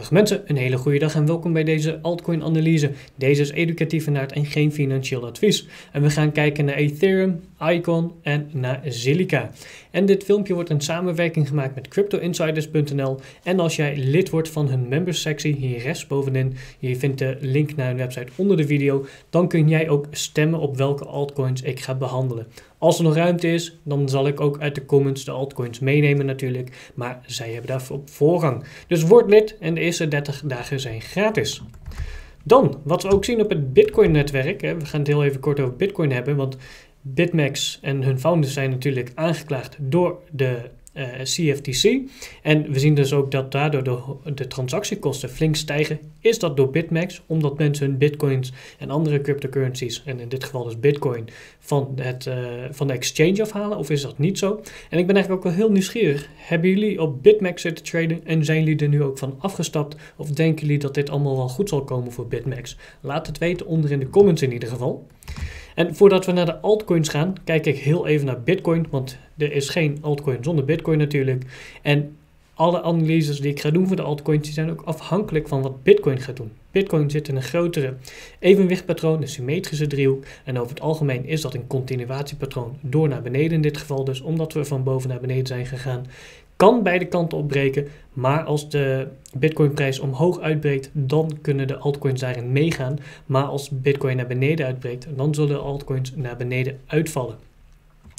Dag mensen, een hele goede dag en welkom bij deze altcoin analyse. Deze is educatief vanuit en geen financieel advies. En we gaan kijken naar Ethereum, Icon en naar Zilliqa. En dit filmpje wordt in samenwerking gemaakt met cryptoinsiders.nl. En als jij lid wordt van hun members sectie hier rechtsbovenin, je vindt de link naar hun website onder de video, dan kun jij ook stemmen op welke altcoins ik ga behandelen. Als er nog ruimte is, dan zal ik ook uit de comments de altcoins meenemen natuurlijk. Maar zij hebben daarvoor voorrang. Dus word lid en de eerste 30 dagen zijn gratis. Dan, wat we ook zien op het Bitcoin-netwerk. We gaan het heel even kort over Bitcoin hebben. Want BitMEX en hun founders zijn natuurlijk aangeklaagd door de uh, eh, CFTC. En we zien dus ook dat daardoor de, de, transactiekosten flink stijgen. Is dat door BitMEX, omdat mensen hun bitcoins en andere cryptocurrencies, en in dit geval dus bitcoin, van, het, uh, van de exchange afhalen? Of is dat niet zo? En ik ben eigenlijk ook wel heel nieuwsgierig. Hebben jullie op BitMEX zitten traden en zijn jullie er nu ook van afgestapt? Of denken jullie dat dit allemaal wel goed zal komen voor BitMEX? Laat het weten onder in de comments in ieder geval. En voordat we naar de altcoins gaan, kijk ik heel even naar Bitcoin, want er is geen altcoin zonder Bitcoin natuurlijk. En alle analyses die ik ga doen voor de altcoins, zijn ook afhankelijk van wat Bitcoin gaat doen. Bitcoin zit in een grotere evenwichtpatroon, een symmetrische driehoek. En over het algemeen is dat een continuatiepatroon door naar beneden in dit geval. Dus omdat we van boven naar beneden zijn gegaan, kan beide kanten opbreken. Maar als de Bitcoin-prijs omhoog uitbreekt, dan kunnen de altcoins daarin meegaan. Maar als Bitcoin naar beneden uitbreekt, dan zullen de altcoins naar beneden uitvallen.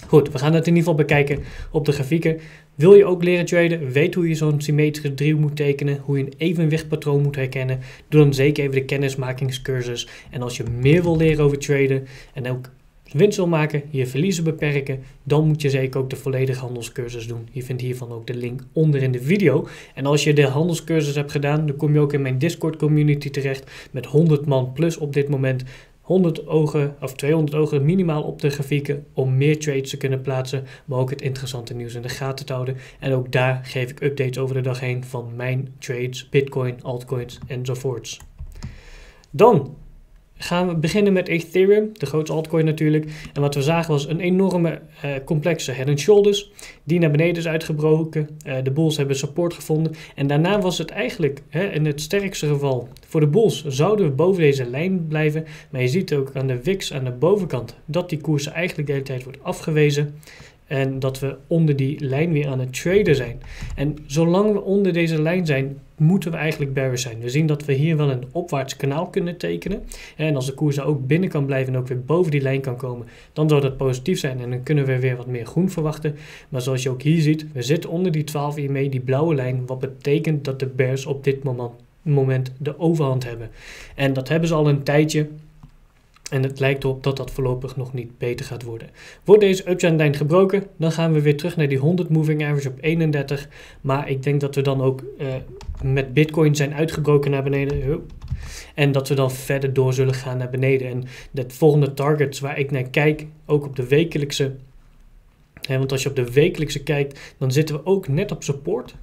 Goed, we gaan het in ieder geval bekijken op de grafieken. Wil je ook leren traden? Weet hoe je zo'n symmetrische driehoek moet tekenen, hoe je een evenwichtpatroon moet herkennen. Doe dan zeker even de kennismakingscursus. En als je meer wil leren over traden en ook winst wil maken, je verliezen beperken, dan moet je zeker ook de volledige handelscursus doen. Je vindt hiervan ook de link onder in de video. En als je de handelscursus hebt gedaan, dan kom je ook in mijn Discord community terecht met 100 man plus op dit moment. 100 ogen of 200 ogen minimaal op de grafieken om meer trades te kunnen plaatsen, maar ook het interessante nieuws in de gaten te houden. En ook daar geef ik updates over de dag heen van mijn trades, bitcoin, altcoins enzovoorts. Dan gaan we beginnen met Ethereum, de grootste altcoin natuurlijk. En wat we zagen was een enorme uh, complexe head and shoulders die naar beneden is uitgebroken. Uh, de bulls hebben support gevonden. En daarna was het eigenlijk hè, in het sterkste geval voor de bulls zouden we boven deze lijn blijven. Maar je ziet ook aan de WIX aan de bovenkant dat die koers eigenlijk de hele tijd wordt afgewezen. En dat we onder die lijn weer aan het traden zijn. En zolang we onder deze lijn zijn, moeten we eigenlijk bearish zijn. We zien dat we hier wel een opwaarts kanaal kunnen tekenen. En als de koers daar ook binnen kan blijven en ook weer boven die lijn kan komen, dan zou dat positief zijn. En dan kunnen we weer wat meer groen verwachten. Maar zoals je ook hier ziet, we zitten onder die 12 EMA, die blauwe lijn. Wat betekent dat de bears op dit moment de overhand hebben. En dat hebben ze al een tijdje. En het lijkt erop dat dat voorlopig nog niet beter gaat worden. Wordt deze uptrend gebroken, dan gaan we weer terug naar die 100 moving average op 31. Maar ik denk dat we dan ook uh, met bitcoin zijn uitgebroken naar beneden. En dat we dan verder door zullen gaan naar beneden. En het volgende target waar ik naar kijk, ook op de wekelijkse... Hè, want als je op de wekelijkse kijkt, dan zitten we ook net op support.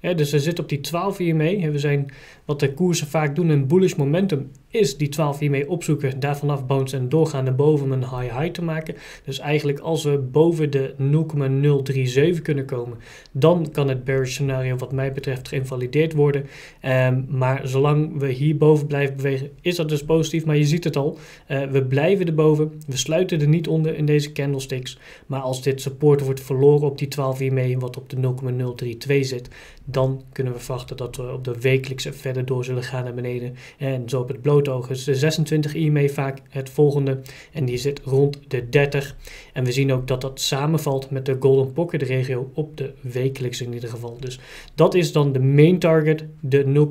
dus we zitten op die 12 hiermee. We zijn, wat de koersen vaak doen, een bullish momentum is die 12 hiermee opzoeken, daar vanaf bounce en doorgaan naar boven een high-high te maken. Dus eigenlijk als we boven de 0,037 kunnen komen, dan kan het bearish scenario wat mij betreft geïnvalideerd worden. Um, maar zolang we hier boven blijven bewegen, is dat dus positief. Maar je ziet het al, uh, we blijven erboven, we sluiten er niet onder in deze candlesticks. Maar als dit support wordt verloren op die 12 hiermee, wat op de 0,032 zit, dan kunnen we verwachten dat we op de wekelijkse verder door zullen gaan naar beneden. En zo op het bloot de 26 IME vaak het volgende. En die zit rond de 30. En we zien ook dat dat samenvalt met de Golden Pocket regio op de wekelijkse in ieder geval. Dus dat is dan de main target, de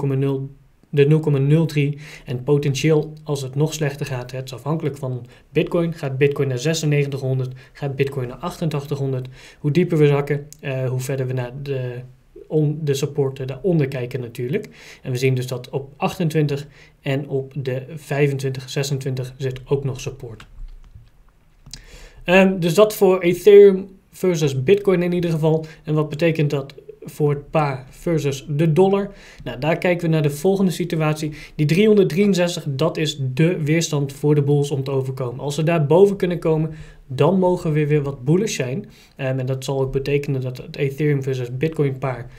0,0 de 0,03 en potentieel als het nog slechter gaat, het is afhankelijk van Bitcoin, gaat Bitcoin naar 9600, gaat Bitcoin naar 8800. Hoe dieper we zakken, uh, hoe verder we naar de om de supporten daaronder kijken natuurlijk. En we zien dus dat op 28 en op de 25, 26 zit ook nog support. Um, dus dat voor Ethereum versus Bitcoin in ieder geval. En wat betekent dat voor het paar versus de dollar. Nou, daar kijken we naar de volgende situatie. Die 363, dat is de weerstand voor de bulls om te overkomen. Als we daar boven kunnen komen, dan mogen we weer wat bullish zijn. Um, en dat zal ook betekenen dat het Ethereum versus Bitcoin paar,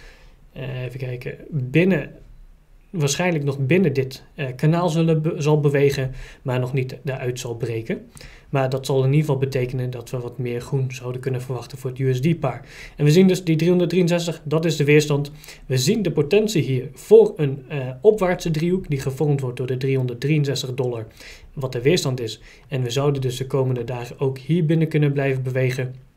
uh, even kijken, binnen waarschijnlijk nog binnen dit uh, kanaal zullen zal bewegen, maar nog niet eruit zal breken. Maar dat zal in ieder geval betekenen dat we wat meer groen zouden kunnen verwachten voor het USD-paar. En we zien dus die 363, dat is de weerstand. We zien de potentie hier voor een uh, opwaartse driehoek die gevormd wordt door de 363 dollar, wat de weerstand is. En we zouden dus de komende dagen ook hier binnen kunnen blijven bewegen.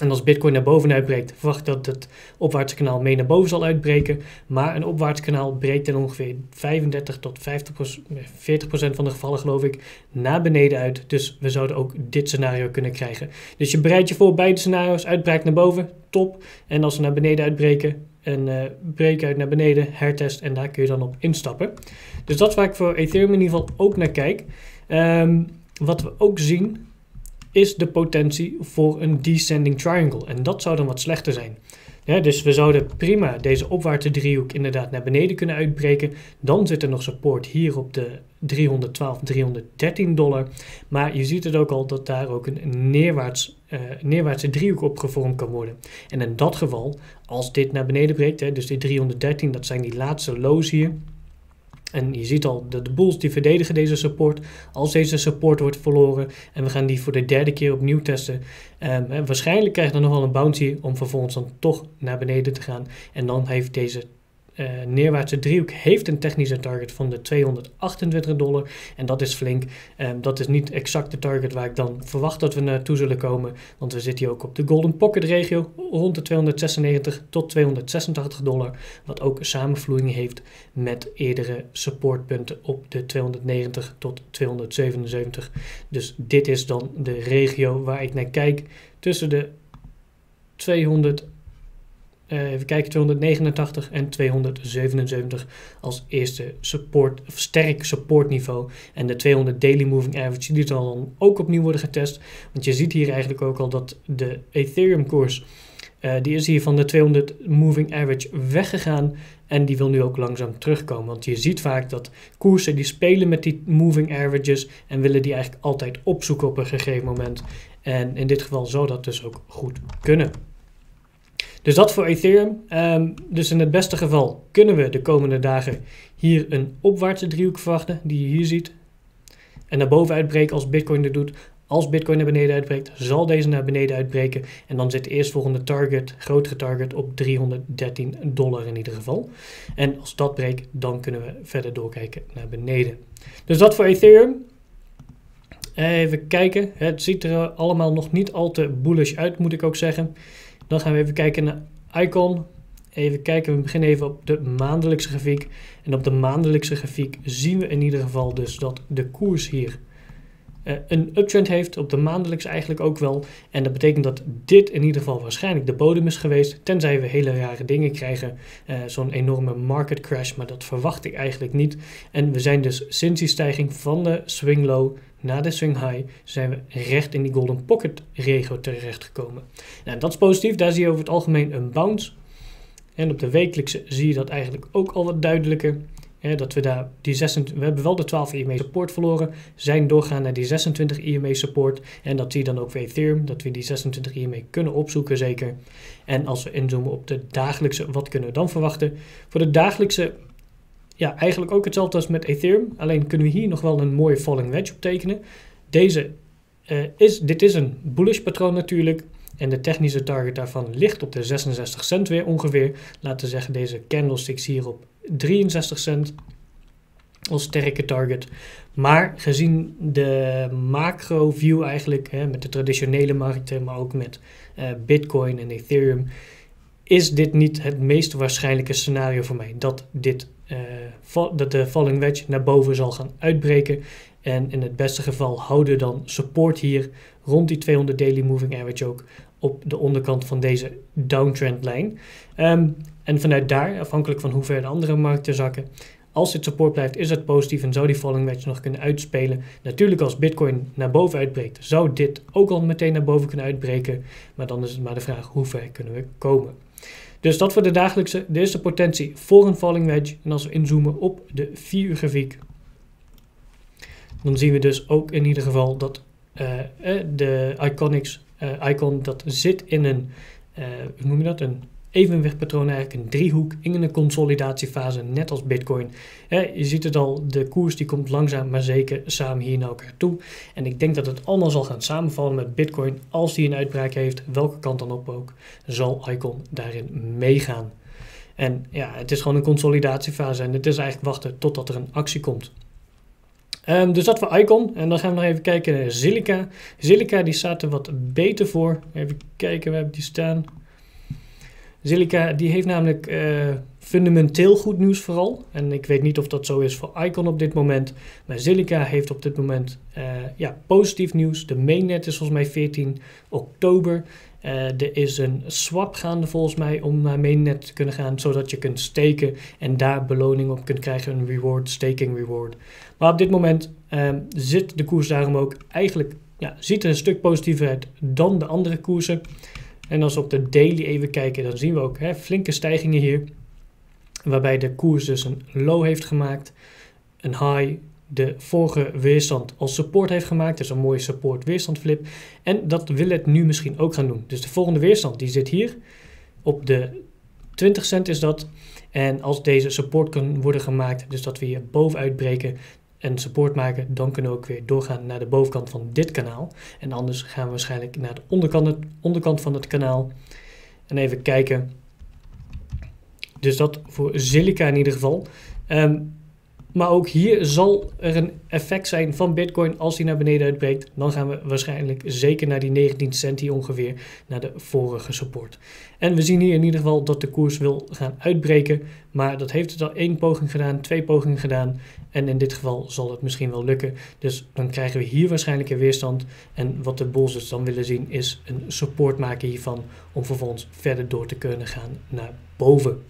En als Bitcoin naar boven uitbreekt, verwacht dat het opwaartse kanaal mee naar boven zal uitbreken. Maar een opwaarts kanaal breekt in ongeveer 35 tot 50 40 procent van de gevallen, geloof ik, naar beneden uit. Dus we zouden ook dit scenario kunnen krijgen. Dus je bereidt je voor beide scenario's. Uitbraak naar boven, top. En als ze naar beneden uitbreken, een uh, breakout naar beneden, hertest. En daar kun je dan op instappen. Dus dat is waar ik voor Ethereum in ieder geval ook naar kijk. Um, wat we ook zien is de potentie voor een descending triangle. En dat zou dan wat slechter zijn. Dus we zouden prima deze opwaartse driehoek inderdaad naar beneden kunnen uitbreken. Dan zit er nog support hier op de 312, 313 dollar. Maar je ziet het ook al dat daar ook een neerwaarts, uh, neerwaartse driehoek op gevormd kan worden. En in dat geval, als dit naar beneden breekt, hè, dus die 313, dat zijn die laatste lows hier en je ziet al, de, de bulls die verdedigen deze support. Als deze support wordt verloren en we gaan die voor de derde keer opnieuw testen. Um, waarschijnlijk krijg je dan nog wel een bounty om vervolgens dan toch naar beneden te gaan. En dan heeft deze uh, neerwaartse driehoek heeft een technische target van de 228 dollar. En dat is flink. Um, dat is niet exact de target waar ik dan verwacht dat we naartoe zullen komen. Want we zitten hier ook op de Golden Pocket regio rond de 296 tot 286 dollar. Wat ook samenvloeiing heeft met eerdere supportpunten op de 290 tot 277. Dus dit is dan de regio waar ik naar kijk tussen de 200 uh, even kijken, 289 en 277 als eerste support, sterk supportniveau. En de 200 daily moving average, die dan ook opnieuw worden getest. Want je ziet hier eigenlijk ook al dat de Ethereum koers, uh, die is hier van de 200 moving average weggegaan. En die wil nu ook langzaam terugkomen. Want je ziet vaak dat koersen die spelen met die moving averages en willen die eigenlijk altijd opzoeken op een gegeven moment. En in dit geval zou dat dus ook goed kunnen. Dus dat voor Ethereum. Um, dus in het beste geval kunnen we de komende dagen hier een opwaartse driehoek verwachten, die je hier ziet. En naar boven uitbreken als Bitcoin dit doet. Als Bitcoin naar beneden uitbreekt, zal deze naar beneden uitbreken. En dan zit de eerstvolgende target, grotere target, op 313 dollar in ieder geval. En als dat breekt, dan kunnen we verder doorkijken naar beneden. Dus dat voor Ethereum. Even kijken. Het ziet er allemaal nog niet al te bullish uit, moet ik ook zeggen. Dan gaan we even kijken naar Icon. Even kijken, we beginnen even op de maandelijkse grafiek. En op de maandelijkse grafiek zien we in ieder geval dus dat de koers hier uh, een uptrend heeft. Op de maandelijkse eigenlijk ook wel. En dat betekent dat dit in ieder geval waarschijnlijk de bodem is geweest. Tenzij we hele rare dingen krijgen. Uh, Zo'n enorme market crash. Maar dat verwacht ik eigenlijk niet. En we zijn dus sinds die stijging van de swing low na de high zijn we recht in die golden pocket regio terechtgekomen. Nou, dat is positief, daar zie je over het algemeen een bounce. En op de wekelijkse zie je dat eigenlijk ook al wat duidelijker. dat we daar die 26, we hebben wel de 12 EMA support verloren, zijn doorgaan naar die 26 EMA support. En dat zie je dan ook weer Ethereum, dat we die 26 EMA kunnen opzoeken zeker. En als we inzoomen op de dagelijkse, wat kunnen we dan verwachten? Voor de dagelijkse ja, eigenlijk ook hetzelfde als met Ethereum. Alleen kunnen we hier nog wel een mooie falling wedge op tekenen. Deze uh, is, dit is een bullish patroon natuurlijk. En de technische target daarvan ligt op de 66 cent weer ongeveer. Laten we zeggen deze candlesticks hier op 63 cent als sterke target. Maar gezien de macro view eigenlijk, hè, met de traditionele markten, maar ook met uh, Bitcoin en Ethereum, is dit niet het meest waarschijnlijke scenario voor mij. Dat dit uh, dat de falling wedge naar boven zal gaan uitbreken. En in het beste geval houden dan support hier rond die 200 daily moving average ook op de onderkant van deze downtrend lijn. Um, en vanuit daar, afhankelijk van hoe ver de andere markten zakken, als dit support blijft, is het positief en zou die falling wedge nog kunnen uitspelen. Natuurlijk als Bitcoin naar boven uitbreekt, zou dit ook al meteen naar boven kunnen uitbreken. Maar dan is het maar de vraag hoe ver kunnen we komen. Dus dat voor de dagelijkse. Dit is de potentie voor een falling wedge. En als we inzoomen op de 4 uur grafiek, dan zien we dus ook in ieder geval dat uh, de Iconics uh, icon dat zit in een, hoe noem je dat, een evenwichtpatroon eigenlijk een driehoek in een consolidatiefase, net als Bitcoin. je ziet het al, de koers die komt langzaam maar zeker samen hier naar elkaar toe. En ik denk dat het allemaal zal gaan samenvallen met Bitcoin als die een uitbraak heeft, welke kant dan op ook, zal Icon daarin meegaan. En ja, het is gewoon een consolidatiefase en het is eigenlijk wachten totdat er een actie komt. Um, dus dat voor Icon. En dan gaan we nog even kijken naar Silica. Silica die staat er wat beter voor. Even kijken, waar hebben die staan? Silica die heeft namelijk uh, fundamenteel goed nieuws vooral. En ik weet niet of dat zo is voor Icon op dit moment. Maar Silica heeft op dit moment uh, ja, positief nieuws. De mainnet is volgens mij 14 oktober. Uh, er is een swap gaande volgens mij om naar mainnet te kunnen gaan, zodat je kunt steken en daar beloning op kunt krijgen, een reward, staking reward. Maar op dit moment um, zit de koers daarom ook eigenlijk, ja, ziet er een stuk positiever uit dan de andere koersen. En als we op de daily even kijken, dan zien we ook hè, flinke stijgingen hier. Waarbij de koers dus een low heeft gemaakt, een high, de vorige weerstand als support heeft gemaakt. Dus een mooie support-weerstand flip. En dat wil het nu misschien ook gaan doen. Dus de volgende weerstand die zit hier. Op de 20 cent is dat. En als deze support kan worden gemaakt, dus dat we hier bovenuit breken en support maken, dan kunnen we ook weer doorgaan naar de bovenkant van dit kanaal. En anders gaan we waarschijnlijk naar de onderkant, onderkant van het kanaal. En even kijken. Dus dat voor silica in ieder geval. Um, maar ook hier zal er een effect zijn van Bitcoin als die naar beneden uitbreekt. Dan gaan we waarschijnlijk zeker naar die 19 cent ongeveer, naar de vorige support. En we zien hier in ieder geval dat de koers wil gaan uitbreken. Maar dat heeft het al één poging gedaan, twee pogingen gedaan. En in dit geval zal het misschien wel lukken. Dus dan krijgen we hier waarschijnlijk een weerstand. En wat de bulls dus dan willen zien is een support maken hiervan. Om vervolgens verder door te kunnen gaan naar boven.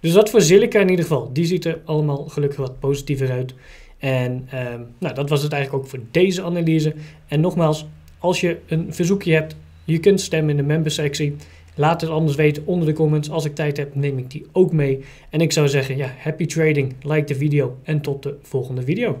Dus dat voor Silica in ieder geval. Die ziet er allemaal gelukkig wat positiever uit. En um, nou, dat was het eigenlijk ook voor deze analyse. En nogmaals, als je een verzoekje hebt, je kunt stemmen in de membersectie. Laat het anders weten onder de comments. Als ik tijd heb, neem ik die ook mee. En ik zou zeggen, ja, happy trading, like de video en tot de volgende video.